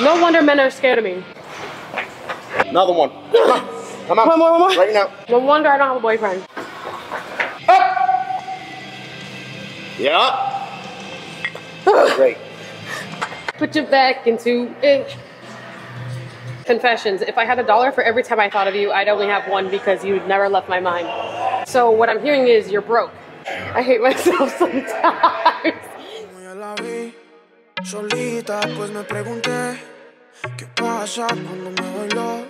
No wonder men are scared of me. Another one. Come on. Come on. One more, one more. Right now. No wonder I don't have a boyfriend. Yeah. Great. Put your back into it. Confessions. If I had a dollar for every time I thought of you, I'd only have one because you'd never left my mind. So what I'm hearing is you're broke. I hate myself sometimes. Solita, pues me pregunté qué pasa cuando me bailó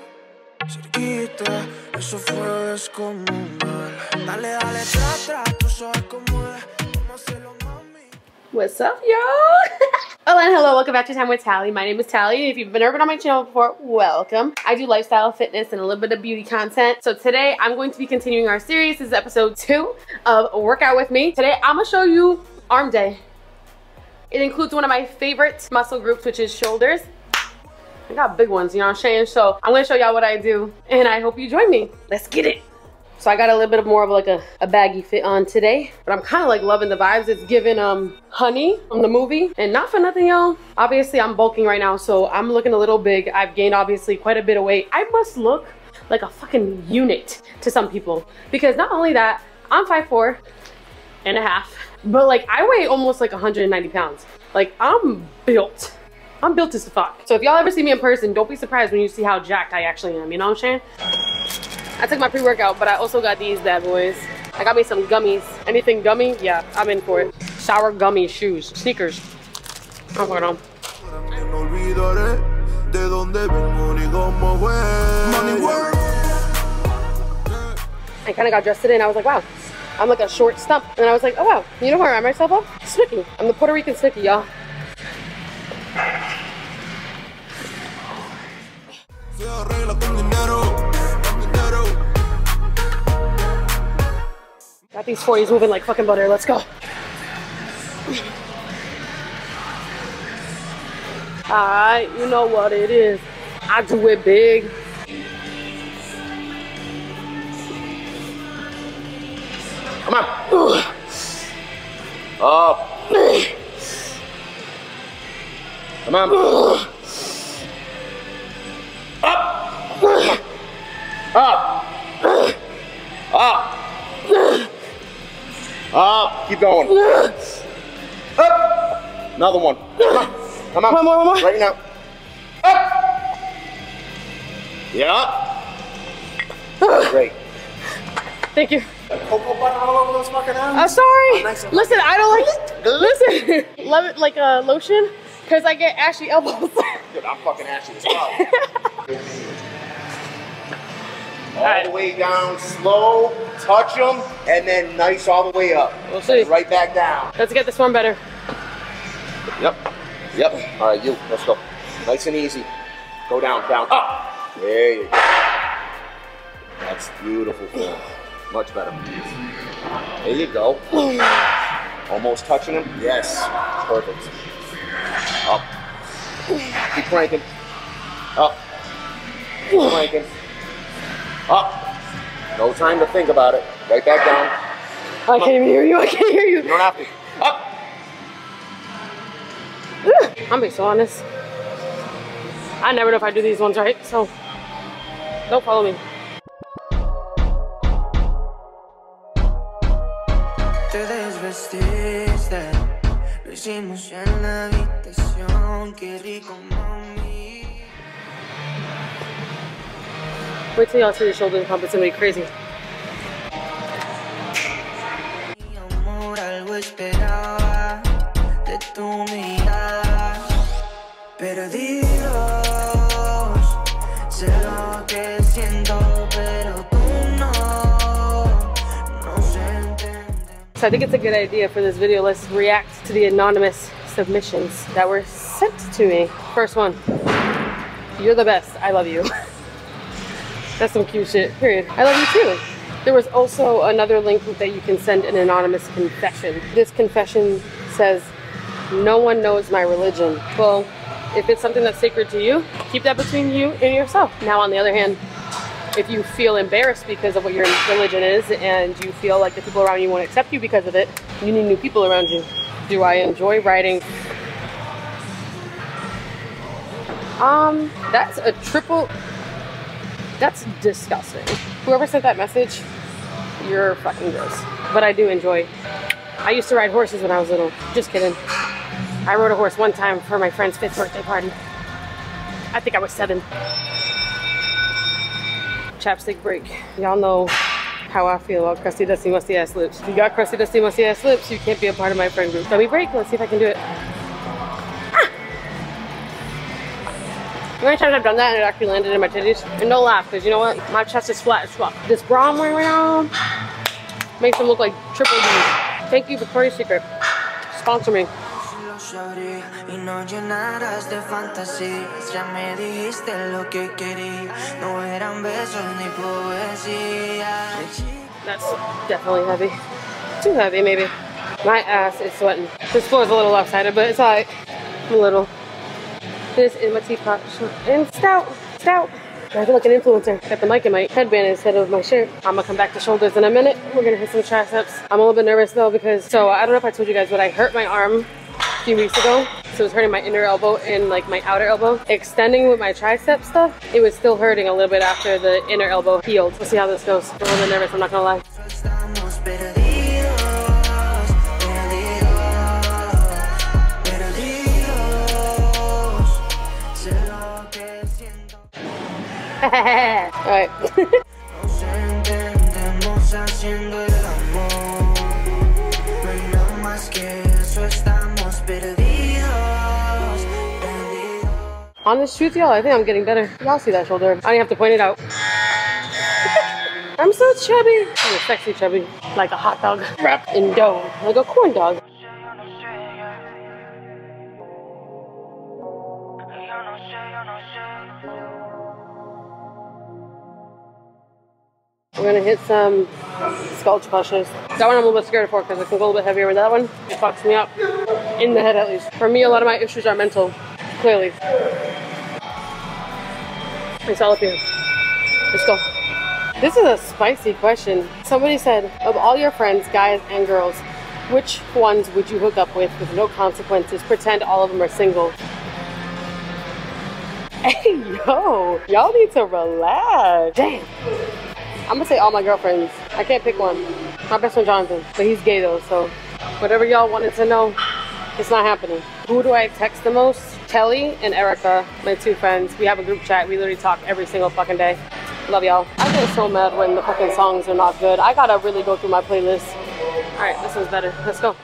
cerquita. Eso fue descomunal. Dale, dale, tra, tra, tú sabes cómo. What's up, y'all? Hello and hello, welcome back to Time with Tali. My name is Tali. If you've been over on my channel before, welcome. I do lifestyle, fitness, and a little bit of beauty content. So today I'm going to be continuing our series. This is episode two of Workout With Me. Today I'm gonna show you arm day. It includes one of my favorite muscle groups, which is shoulders. I got big ones, you know what I'm saying? So I'm gonna show y'all what I do and I hope you join me. Let's get it. So I got a little bit of more of like a, a baggy fit on today, but I'm kind of like loving the vibes. It's giving um honey from the movie and not for nothing, y'all. Obviously I'm bulking right now, so I'm looking a little big. I've gained obviously quite a bit of weight. I must look like a fucking unit to some people because not only that, I'm 5'4 and a half, but like I weigh almost like 190 pounds. Like I'm built. I'm built as a fuck. So if y'all ever see me in person, don't be surprised when you see how jacked I actually am, you know what I'm saying? I took my pre-workout, but I also got these bad boys. I got me some gummies. Anything gummy? Yeah, I'm in for it. Sour gummy shoes, sneakers. I'm going on. Que no olvidaré de dónde vengo ni cómo fue. Money work. I kind of got dressed today and I was like, wow, I'm like a short stump. And I was like, oh wow, you know who I remind myself of? Snooki. I'm the Puerto Rican Snooki, y'all. Got these 40s moving like fucking butter. Let's go. Alright, you know what it is. I do it big. Up. Come on. Up. Up. Up. Up. Keep going. Up. Another one. Come on. Come on. One more, one more. Right now. Up. Yeah. Great. Thank you. Cocoa butter all over those fucking arms. I'm sorry. nice Listen, I don't like. Listen, love it like a lotion because I get ashy elbows. Dude, I'm fucking ashy as well. all right. the way down, slow, touch them, and then nice all the way up. We'll see. Right back down. Let's get this one better. Yep. Yep. All right, you. Let's go. Nice and easy. Go down, down, up. There you go. That's beautiful form. Much better. There you go. Almost touching him. Yes. Perfect. Up. Keep cranking. Up. Keep cranking. Up. No time to think about it. Right back down. I can't even hear you. I can't hear You you. don't have to. Up. I'm being so honest. I never know if I do these ones right, so don't follow me. Hicimos en la habitación, qué rico mami. Wait till y'all see the shoulder pump. It's gonna be crazy. Mi amor, algo esperaba de tu mirada, perdidos, sé lo que siento, I think it's a good idea for this video. Let's react to the anonymous submissions that were sent to me. First one. You're the best. I love you. That's some cute shit. Period. I love you too. There was also another link that you can send an anonymous confession. This confession says, No one knows my religion. Well, if it's something that's sacred to you, keep that between you and yourself. Now, on the other hand, if you feel embarrassed because of what your religion is and you feel like the people around you won't accept you because of it, you need new people around you. Do I enjoy writing? Um, that's a triple. That's disgusting. Whoever sent that message, you're fucking gross. But I do enjoy. I used to ride horses when I was little. Just kidding. I rode a horse one time for my friend's fifth birthday party. I think I was seven. Chapstick break. Y'all know how I feel about crusty, dusty, musty ass lips. You got crusty, dusty, musty ass lips, you can't be a part of my friend group. Dummy break. Let's see if I can do it. Ah! How many times I've done that and it actually landed in my titties? And don't laugh, because you know what? My chest is flat as fuck. This bra I'm wearing right now makes them look like triple D's. Thank you, Victoria's Secret. Sponsor me. Shorty, y no llenaras de fantasías. Ya me dijiste lo que quería. No eran besos ni poesía. That's definitely heavy. Too heavy, maybe. My ass is sweating. This floor is a little lopsided, but it's alright. I'm A little. This is my teapot. And stout. Stout. I feel like an influencer. Got the mic in my headband instead of my shirt. I'm gonna come back to shoulders in a minute. We're gonna hit some triceps. I'm a little bit nervous though because, so I don't know if I told you guys, but I hurt my arm few weeks ago. So it was hurting my inner elbow and like my outer elbow. Extending with my tricep stuff, it was still hurting a little bit after the inner elbow healed. We'll see how this goes. I'm a little bit nervous, I'm not gonna lie. Estamos perdidos, Honest truth, y'all, I think I'm getting better. Y'all see that shoulder. I don't even have to point it out. I'm so chubby. I'm a sexy chubby. Like a hot dog wrapped in dough. Like a corn dog. Yo no sé, ya. Yo no sé, yo no sé. We're gonna hit some skull crushers. That one I'm a little bit scared for because it can go a little bit heavier. with that one, it fucks me up. In the head at least. For me, a lot of my issues are mental. Clearly. It's all up here. Let's go. This is a spicy question. Somebody said, of all your friends, guys and girls, which ones would you hook up with with no consequences? Pretend all of them are single. Hey, yo, y'all need to relax. Damn. I'm gonna say all my girlfriends. I can't pick one. My best friend Jonathan, but he's gay though, so whatever y'all wanted to know, it's not happening. Who do I text the most? Kelly and Erica, my two friends. We have a group chat. We literally talk every single fucking day. Love y'all. I get so mad when the fucking songs are not good. I gotta really go through my playlist. All right, this one's better. Let's go.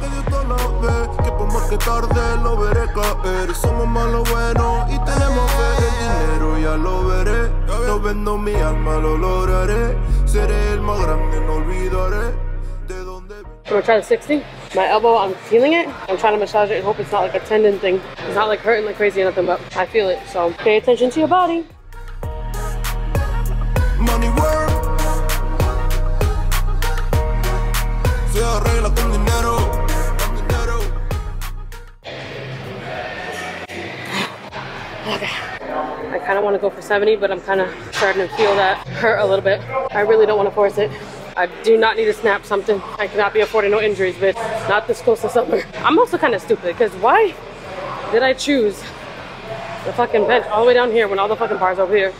Que Dios lo ve, que por más que tarde lo veré caer. Somos malos buenos y tenemos fe. El dinero ya lo veré. No vendo mi alma, lo lograré. Seré el más grande, no olvidaré de dónde vine. I'm gonna try the 60. My elbow, I'm feeling it. I'm trying to massage it and hope it's not like a tendon thing. It's not like hurting like crazy or nothing, but I feel it. So pay attention to your body. Money work. Se arregla con dinero. Con dinero. I kind of want to go for 70, but I'm kind of starting to feel that hurt a little bit. I really don't want to force it. I do not need to snap something. I cannot be affording no injuries, but not this close to summer. I'm also kind of stupid because why did I choose the fucking bench all the way down here when all the fucking bars over here?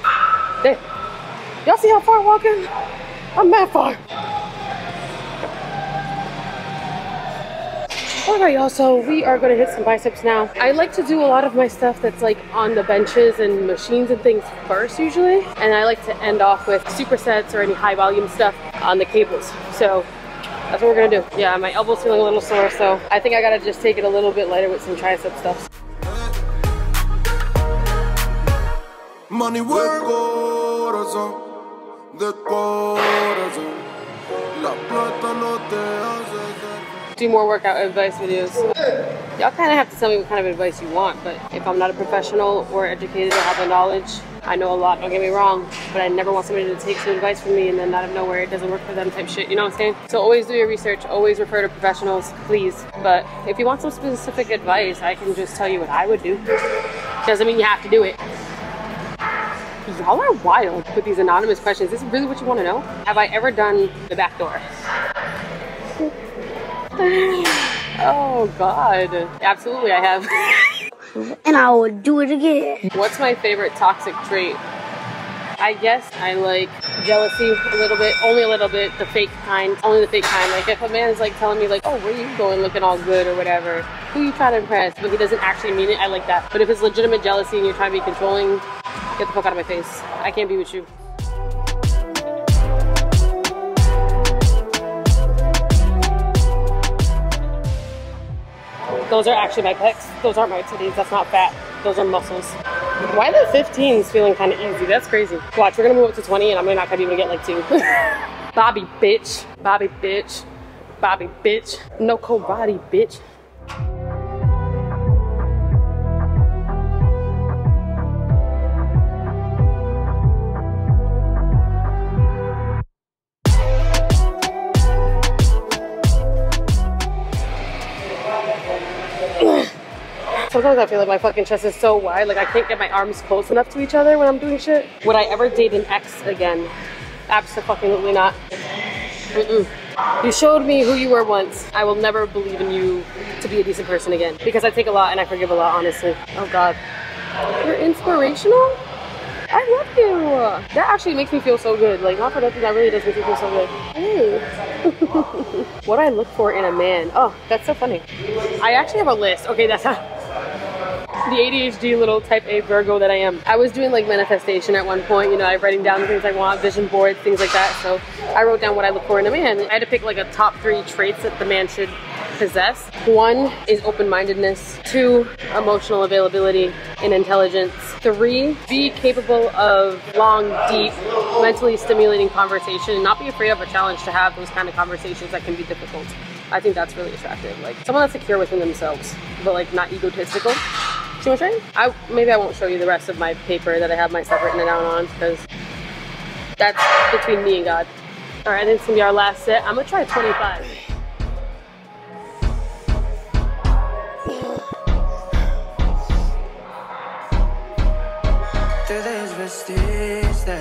Y'all see how far I'm walking? I'm that far. Alright y'all, so we are gonna hit some biceps now. I like to do a lot of my stuff that's like on the benches and machines and things first usually. And I like to end off with supersets or any high volume stuff on the cables. So that's what we're gonna do. Yeah, my elbow's feeling a little sore, so I think I gotta just take it a little bit lighter with some tricep stuff. Money work. Corazón, de corazón. La plata no te hace do more workout advice videos. Y'all kind of have to tell me what kind of advice you want, but if I'm not a professional or educated or have the knowledge, I know a lot, don't get me wrong, but I never want somebody to take some advice from me and then out of nowhere it doesn't work for them type shit, you know what I'm saying? So always do your research, always refer to professionals, please. But if you want some specific advice, I can just tell you what I would do. Doesn't mean you have to do it. Y'all are wild with these anonymous questions. Is this really what you want to know? Have I ever done the back door? oh God, absolutely I have. and I will do it again. What's my favorite toxic trait? I guess I like jealousy a little bit, only a little bit, the fake kind, only the fake kind. Like if a man is like telling me like, oh, where you going looking all good or whatever, who you trying to impress, but he doesn't actually mean it, I like that. But if it's legitimate jealousy and you're trying to be controlling, get the fuck out of my face. I can't be with you. Those are actually my pecs. Those aren't my titties. That's not fat. Those are muscles. Why the 15s feeling kind of easy? That's crazy. Watch, we're gonna move up to 20 and I'm not gonna be able to get like two. Bobby bitch. Bobby bitch. Bobby bitch. No cold body bitch. Sometimes I feel like my fucking chest is so wide, like I can't get my arms close enough to each other when I'm doing shit. Would I ever date an ex again? Absolutely not. Mm-mm. You showed me who you were once. I will never believe in you to be a decent person again because I take a lot and I forgive a lot, honestly. Oh God. You're inspirational? I love you. That actually makes me feel so good. Like, not for nothing, that really does make me feel so good. Hey. what do I look for in a man? Oh, that's so funny. I actually have a list. Okay, that's how the ADHD little type A Virgo that I am. I was doing like manifestation at one point, you know, I'm writing down the things I want, vision boards, things like that. So I wrote down what I look for in a man. I had to pick like a top three traits that the man should possess. One is open-mindedness. Two, emotional availability and intelligence. Three, be capable of long, deep, mentally stimulating conversation and not be afraid of a challenge to have those kind of conversations that can be difficult. I think that's really attractive. Like someone that's secure within themselves, but like not egotistical. See what I'm saying? I maybe I won't show you the rest of my paper that I have myself written it down on because that's between me and God. All right, I think it's gonna be our last set. I'm gonna try 25. Te desvestiste,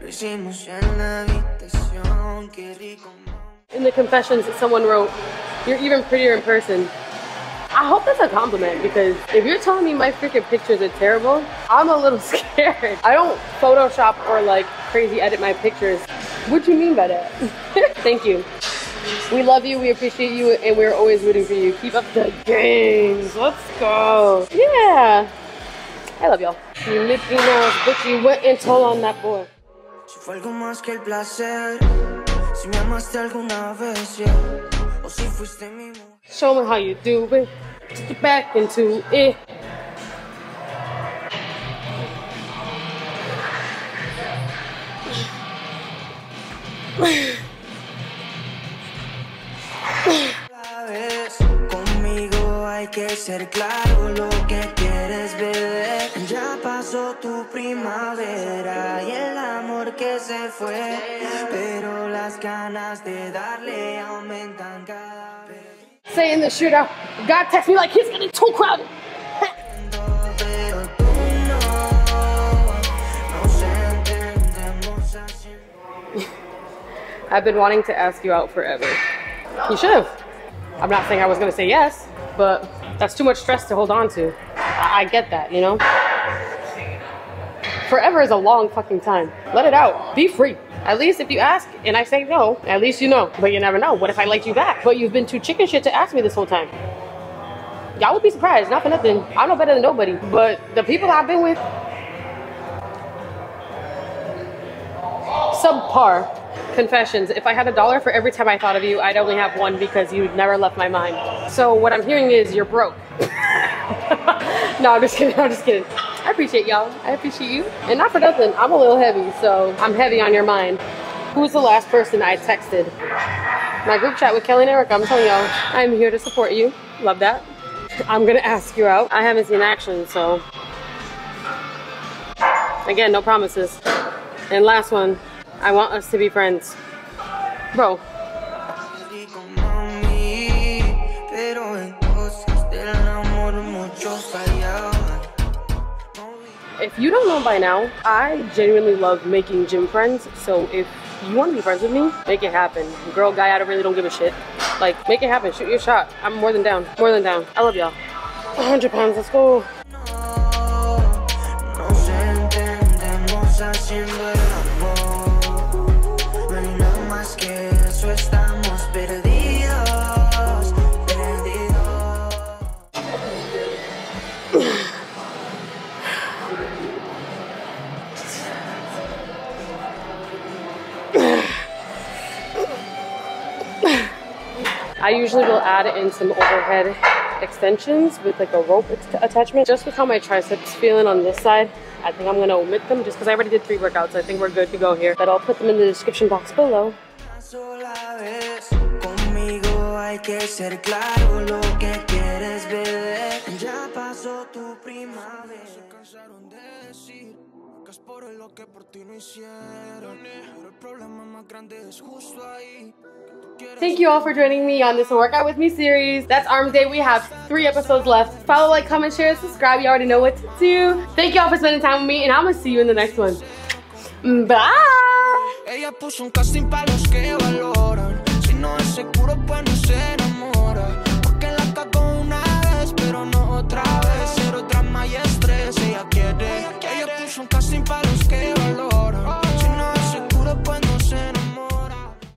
lo hicimos en la habitación, qué rico. In the confessions that someone wrote, you're even prettier in person. I hope that's a compliment because if you're telling me my freaking pictures are terrible, I'm a little scared. I don't Photoshop or like crazy edit my pictures. What do you mean by that? Thank you. We love you, we appreciate you, and we're always rooting for you. Keep up the games. Let's go. Yeah. I love y'all. You Mickey Mouse, bitch, you went and told on that boy. Si fue algo más que el placer, si me amaste alguna vez, yeah. Show me how you do it. Get back into it. Conmigo hay que ser claro lo que quieres beber. Ya pasó tu primavera y el amor que se fue. Pero las ganas de darle aumentan cada vez. Say in the shootout, God text me like he's getting too crowded. I've been wanting to ask you out forever. You should have. I'm not saying I was gonna say yes, but that's too much stress to hold on to. I, I get that, you know? Forever is a long fucking time. Let it out. Be free. At least if you ask and I say no, at least you know. But you never know. What if I liked you back? But you've been too chicken shit to ask me this whole time. Y'all would be surprised. Not for nothing. I'm no better than nobody. But the people I've been with, subpar. Confessions. If I had a dollar for every time I thought of you, I'd only have one because you never left my mind. So what I'm hearing is you're broke. no, I'm just kidding. I'm just kidding. I appreciate y'all. I appreciate you. And not for nothing, I'm a little heavy, so I'm heavy on your mind. Who's the last person I texted? My group chat with Kelly and Erica. I'm telling y'all, I'm here to support you. Love that. I'm gonna ask you out. I haven't seen action, so again, no promises. And last one, I want us to be friends. Bro, if you don't know by now, I genuinely love making gym friends. So if you want to be friends with me, make it happen. Girl, guy, I really don't give a shit. Like, make it happen. Shoot your shot. I'm more than down. More than down. I love y'all. 100 pounds, let's go. I usually will add in some overhead extensions with like a rope attachment. Just with how my triceps feeling on this side, I think I'm gonna omit them just because I already did three workouts. I think we're good to go here. But I'll put them in the description box below. por lo que por ti no hicieron. Pero el problema más grande es justo ahí. Thank you all for joining me on this workout with me series. That's Arms Day. We have three episodes left. Follow, like, comment, share, subscribe. You already know what to do. Thank you all for spending time with me, and I'm gonna see you in the next one. Mm, bye.